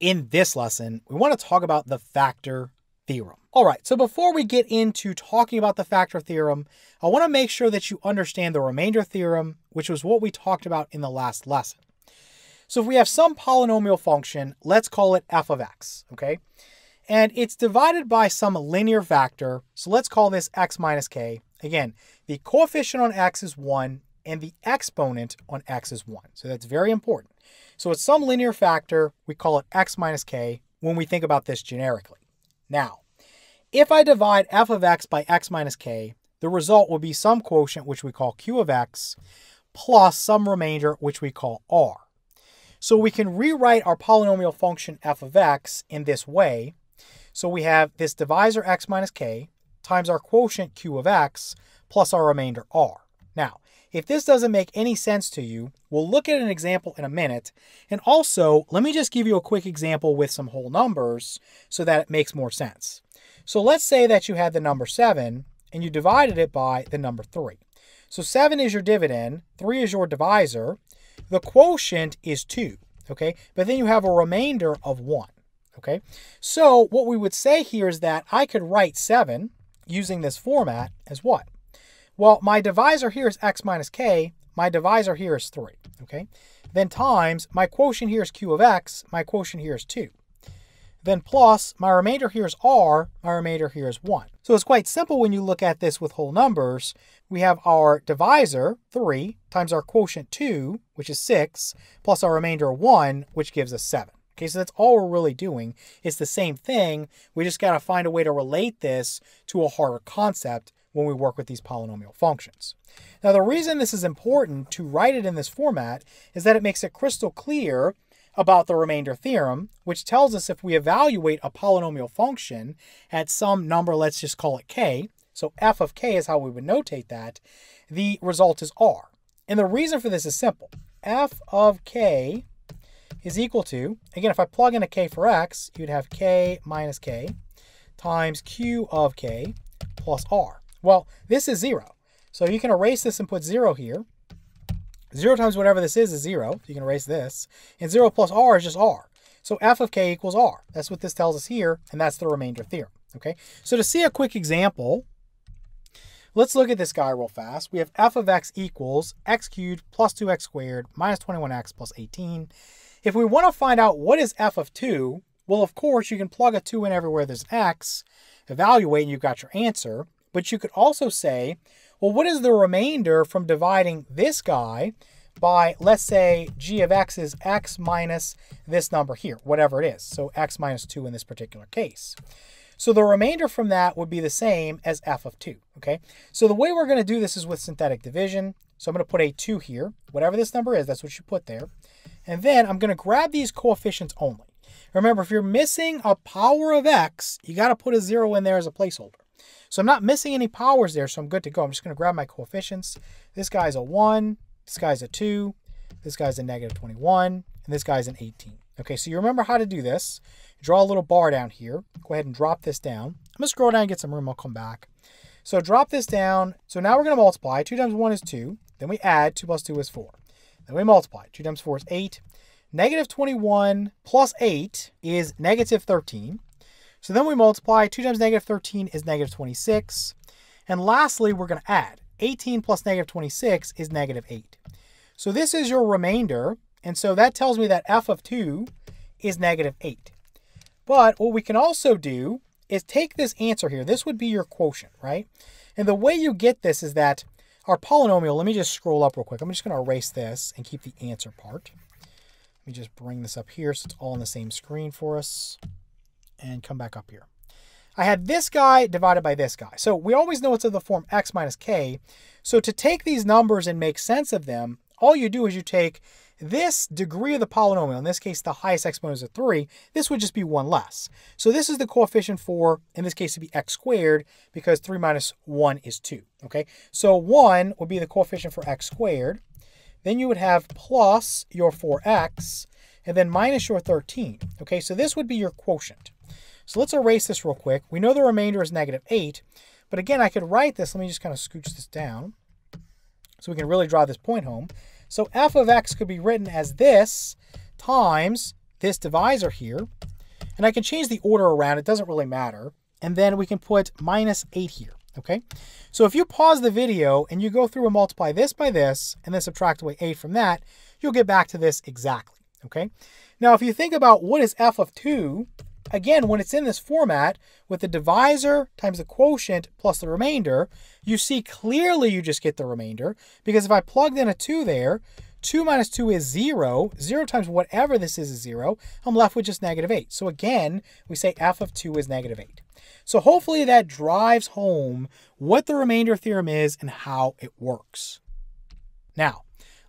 In this lesson, we want to talk about the factor theorem. All right, so before we get into talking about the factor theorem, I want to make sure that you understand the remainder theorem, which was what we talked about in the last lesson. So if we have some polynomial function, let's call it f of x, okay? And it's divided by some linear factor, so let's call this x minus k. Again, the coefficient on x is 1, and the exponent on x is 1. So that's very important. So it's some linear factor, we call it x minus k when we think about this generically. Now, if I divide f of x by x minus k, the result will be some quotient, which we call q of x, plus some remainder, which we call r. So we can rewrite our polynomial function f of x in this way. So we have this divisor x minus k times our quotient q of x plus our remainder r. Now, if this doesn't make any sense to you, we'll look at an example in a minute. And also, let me just give you a quick example with some whole numbers so that it makes more sense. So let's say that you had the number 7 and you divided it by the number 3. So 7 is your dividend, 3 is your divisor, the quotient is 2, okay? But then you have a remainder of 1, okay? So what we would say here is that I could write 7 using this format as what? Well, my divisor here is x minus k. My divisor here is 3, okay? Then times, my quotient here is q of x. My quotient here is 2. Then plus, my remainder here is r. My remainder here is 1. So it's quite simple when you look at this with whole numbers. We have our divisor, 3, times our quotient 2, which is 6, plus our remainder 1, which gives us 7. Okay, so that's all we're really doing. It's the same thing. We just got to find a way to relate this to a harder concept when we work with these polynomial functions. Now, the reason this is important to write it in this format is that it makes it crystal clear about the remainder theorem, which tells us if we evaluate a polynomial function at some number, let's just call it k, so f of k is how we would notate that, the result is r. And the reason for this is simple. f of k is equal to, again, if I plug in a k for x, you'd have k minus k times q of k plus r. Well, this is 0. So you can erase this and put 0 here. 0 times whatever this is is 0. You can erase this. And 0 plus r is just r. So f of k equals r. That's what this tells us here, and that's the remainder theorem. Okay. So to see a quick example, let's look at this guy real fast. We have f of x equals x cubed plus 2x squared minus 21x plus 18. If we want to find out what is f of 2, well, of course, you can plug a 2 in everywhere there's an x, evaluate, and you've got your answer. But you could also say, well, what is the remainder from dividing this guy by, let's say, g of x is x minus this number here, whatever it is. So x minus 2 in this particular case. So the remainder from that would be the same as f of 2, okay? So the way we're going to do this is with synthetic division. So I'm going to put a 2 here. Whatever this number is, that's what you put there. And then I'm going to grab these coefficients only. Remember, if you're missing a power of x, you got to put a 0 in there as a placeholder. So I'm not missing any powers there, so I'm good to go. I'm just going to grab my coefficients. This guy's a 1, this guy's a 2, this guy's a negative 21, and this guy's an 18. Okay, so you remember how to do this. Draw a little bar down here. Go ahead and drop this down. I'm going to scroll down and get some room. I'll come back. So drop this down. So now we're going to multiply. 2 times 1 is 2. Then we add. 2 plus 2 is 4. Then we multiply. 2 times 4 is 8. Negative 21 plus 8 is negative 13. So then we multiply. 2 times negative 13 is negative 26. And lastly, we're going to add. 18 plus negative 26 is negative 8. So this is your remainder. And so that tells me that f of 2 is negative 8. But what we can also do is take this answer here. This would be your quotient, right? And the way you get this is that our polynomial, let me just scroll up real quick. I'm just going to erase this and keep the answer part. Let me just bring this up here so it's all on the same screen for us and come back up here. I had this guy divided by this guy. So we always know it's of the form x minus k. So to take these numbers and make sense of them, all you do is you take this degree of the polynomial, in this case the highest exponent is a 3, this would just be 1 less. So this is the coefficient for, in this case, to be x squared, because 3 minus 1 is 2. Okay, So 1 would be the coefficient for x squared. Then you would have plus your 4x, and then minus your 13. Okay, so this would be your quotient. So let's erase this real quick. We know the remainder is negative 8. But again, I could write this. Let me just kind of scooch this down so we can really draw this point home. So f of x could be written as this times this divisor here, and I can change the order around. It doesn't really matter. And then we can put minus 8 here, okay? So if you pause the video and you go through and multiply this by this, and then subtract away 8 from that, you'll get back to this exactly, okay? Now, if you think about what is f of 2, again, when it's in this format, with the divisor times the quotient plus the remainder, you see clearly you just get the remainder, because if I plugged in a 2 there, 2 minus 2 is 0. 0 times whatever this is is 0. I'm left with just negative 8. So again, we say f of 2 is negative 8. So hopefully that drives home what the remainder theorem is and how it works. Now,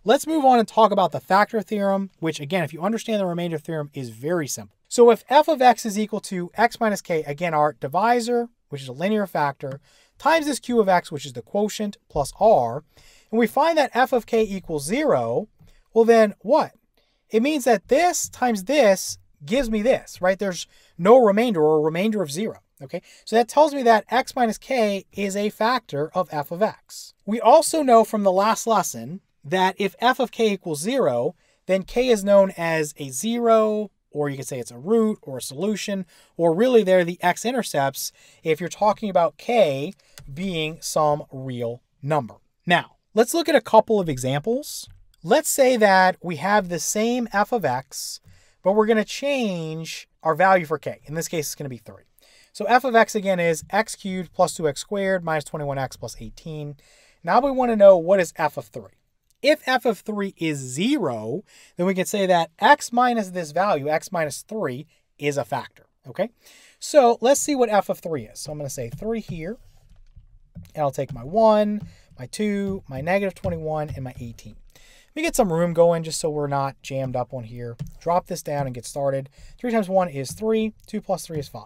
let's move on and talk about the factor theorem, which again, if you understand the remainder theorem, is very simple. So if f of x is equal to x minus k, again, our divisor, which is a linear factor, times this q of x, which is the quotient, plus r, and we find that f of k equals 0, well then what? It means that this times this gives me this, right? There's no remainder or a remainder of 0. Okay, so that tells me that x minus k is a factor of f of x. We also know from the last lesson that if f of k equals 0, then k is known as a 0, or you could say it's a root or a solution, or really they're the x-intercepts if you're talking about k being some real number. Now, Let's look at a couple of examples. Let's say that we have the same f of x, but we're going to change our value for k. In this case, it's going to be 3. So f of x again is x cubed plus 2x squared minus 21x plus 18. Now we want to know what is f of 3. If f of 3 is 0, then we can say that x minus this value, x minus 3, is a factor. Okay, so let's see what f of 3 is. So I'm going to say 3 here, and I'll take my 1, my 2, my negative 21, and my 18. Let me get some room going just so we're not jammed up on here. Drop this down and get started. 3 times 1 is 3. 2 plus 3 is 5.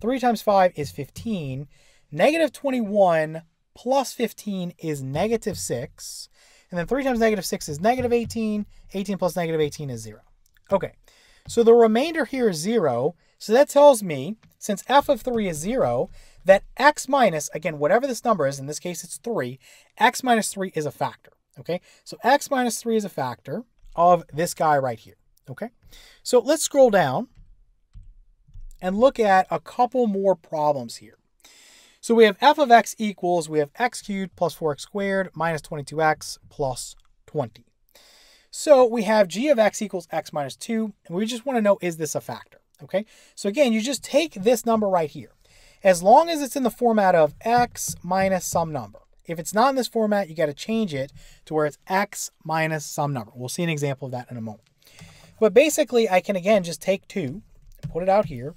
3 times 5 is 15. Negative 21 plus 15 is negative 6. And then 3 times negative 6 is negative 18. 18 plus negative 18 is 0. Okay, so the remainder here is 0. So that tells me, since f of 3 is 0, that x minus, again, whatever this number is, in this case it's 3, x minus 3 is a factor, okay? So x minus 3 is a factor of this guy right here, okay? So let's scroll down and look at a couple more problems here. So we have f of x equals, we have x cubed plus 4x squared minus 22x plus 20. So we have g of x equals x minus 2, and we just want to know, is this a factor? Okay, so again, you just take this number right here as long as it's in the format of x minus some number. If it's not in this format, you got to change it to where it's x minus some number. We'll see an example of that in a moment. But basically, I can again just take 2, put it out here,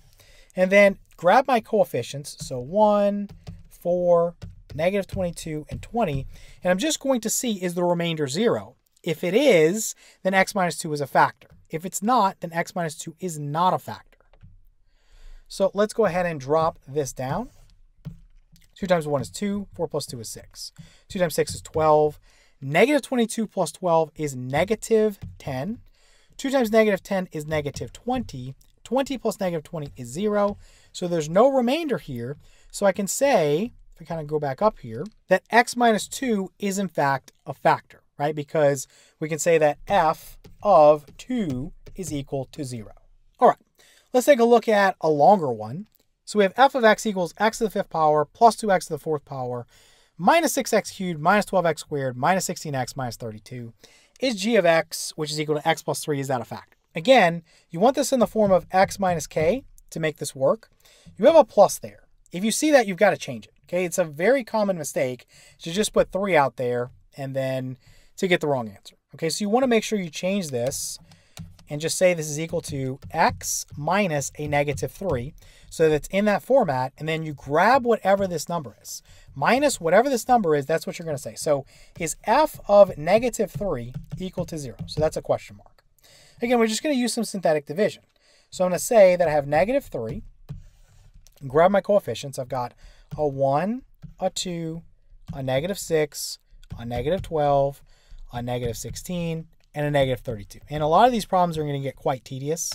and then grab my coefficients. So 1, 4, negative 22, and 20. And I'm just going to see is the remainder 0. If it is, then x minus 2 is a factor. If it's not, then x minus 2 is not a factor. So let's go ahead and drop this down. 2 times 1 is 2. 4 plus 2 is 6. 2 times 6 is 12. Negative 22 plus 12 is negative 10. 2 times negative 10 is negative 20. 20 plus negative 20 is 0. So there's no remainder here. So I can say, if we kind of go back up here, that x minus 2 is in fact a factor, right? Because we can say that f of 2 is equal to 0. All right. Let's take a look at a longer one. So we have f of x equals x to the fifth power plus 2x to the fourth power minus 6x cubed minus 12x squared minus 16x minus 32. Is g of x, which is equal to x plus 3, is that a fact? Again, you want this in the form of x minus k to make this work. You have a plus there. If you see that, you've got to change it. Okay, it's a very common mistake to just put 3 out there and then to get the wrong answer. Okay, so you want to make sure you change this and just say this is equal to x minus a negative 3. So that's in that format, and then you grab whatever this number is. Minus whatever this number is, that's what you're going to say. So is f of negative 3 equal to 0? So that's a question mark. Again, we're just going to use some synthetic division. So I'm going to say that I have negative 3. Grab my coefficients. I've got a 1, a 2, a negative 6, a negative 12, a negative 16, and a negative 32. And a lot of these problems are going to get quite tedious,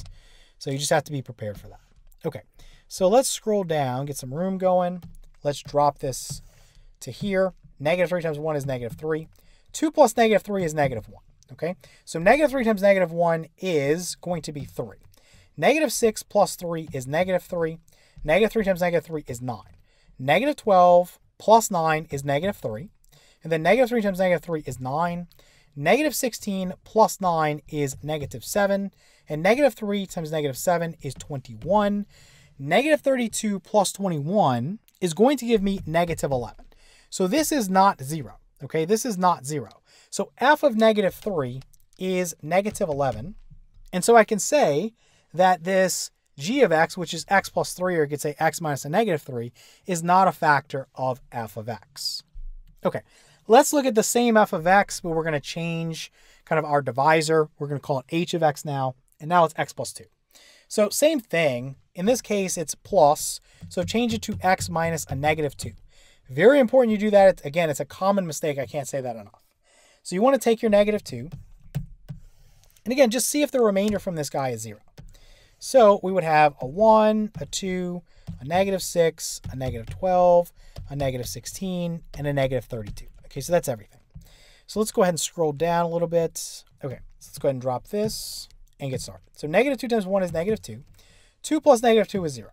so you just have to be prepared for that. Okay, so let's scroll down, get some room going. Let's drop this to here. Negative 3 times 1 is negative 3. 2 plus negative 3 is negative 1. Okay, so negative 3 times negative 1 is going to be 3. Negative 6 plus 3 is negative 3. Negative 3 times negative 3 is 9. Negative 12 plus 9 is negative 3. And then negative 3 times negative 3 is 9. Negative 16 plus 9 is negative 7. And negative 3 times negative 7 is 21. Negative 32 plus 21 is going to give me negative 11. So this is not 0. Okay, this is not 0. So f of negative 3 is negative 11. And so I can say that this g of x, which is x plus 3, or you could say x minus a negative 3, is not a factor of f of x. Okay, let's look at the same f of x, but we're going to change kind of our divisor. We're going to call it h of x now, and now it's x plus 2. So same thing. In this case, it's plus, so change it to x minus a negative 2. Very important you do that. Again, it's a common mistake. I can't say that enough. So you want to take your negative 2, and again, just see if the remainder from this guy is 0. So we would have a 1, a 2, a negative 6, a negative 12, a negative 16, and a negative 32. Okay, so that's everything. So let's go ahead and scroll down a little bit. Okay, so let's go ahead and drop this and get started. So negative 2 times 1 is negative 2. 2 plus negative 2 is 0.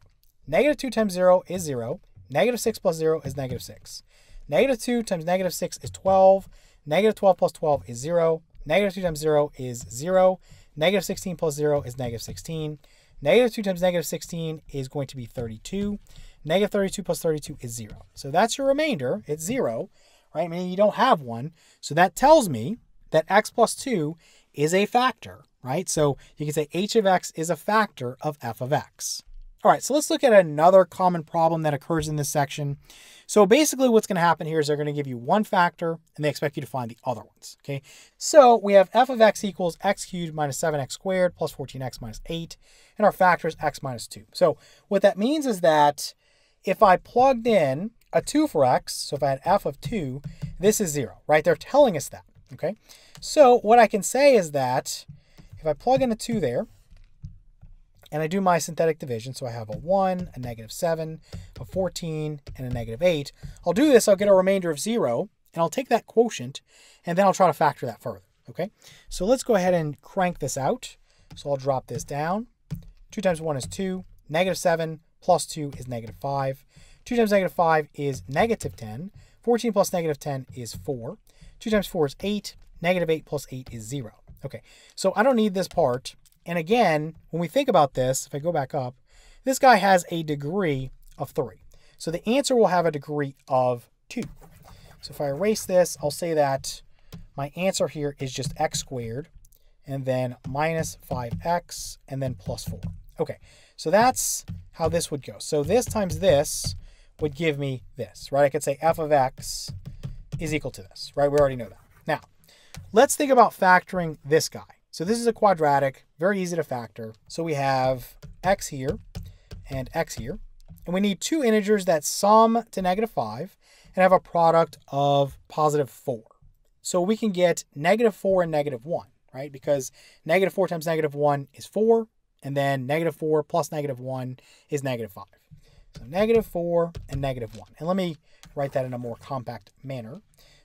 Negative 2 times 0 is 0. Negative 6 plus 0 is negative 6. Negative 2 times negative 6 is 12. Negative 12 plus 12 is 0. Negative 2 times 0 is 0. Negative 16 plus 0 is negative 16. Negative 2 times negative 16 is going to be 32. Negative 32 plus 32 is 0. So that's your remainder. It's 0, right? Meaning you don't have one. So that tells me that x plus 2 is a factor, right? So you can say h of x is a factor of f of x. All right, so let's look at another common problem that occurs in this section. So basically what's going to happen here is they're going to give you one factor and they expect you to find the other ones, okay? So we have f of x equals x cubed minus 7x squared plus 14x minus 8, and our factor is x minus 2. So what that means is that if I plugged in a 2 for x, so if I had f of 2, this is 0, right? They're telling us that, okay? So what I can say is that if I plug in a 2 there, and I do my synthetic division, so I have a 1, a negative 7, a 14, and a negative 8. I'll do this, I'll get a remainder of 0, and I'll take that quotient, and then I'll try to factor that further, okay? So let's go ahead and crank this out. So I'll drop this down. 2 times 1 is 2. Negative 7 plus 2 is negative 5. 2 times negative 5 is negative 10. 14 plus negative 10 is 4. 2 times 4 is 8. Negative 8 plus 8 is 0. Okay, so I don't need this part. And again, when we think about this, if I go back up, this guy has a degree of 3. So the answer will have a degree of 2. So if I erase this, I'll say that my answer here is just x squared, and then minus 5x, and then plus 4. Okay, so that's how this would go. So this times this would give me this, right? I could say f of x is equal to this, right? We already know that. Now, let's think about factoring this guy. So this is a quadratic, very easy to factor. So we have x here and x here. And we need two integers that sum to negative 5 and have a product of positive 4. So we can get negative 4 and negative 1, right? Because negative 4 times negative 1 is 4, and then negative 4 plus negative 1 is negative 5. So negative 4 and negative 1. And let me write that in a more compact manner.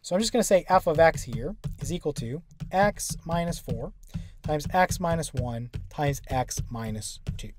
So I'm just going to say f of x here is equal to x minus 4 times x minus 1 times x minus 2.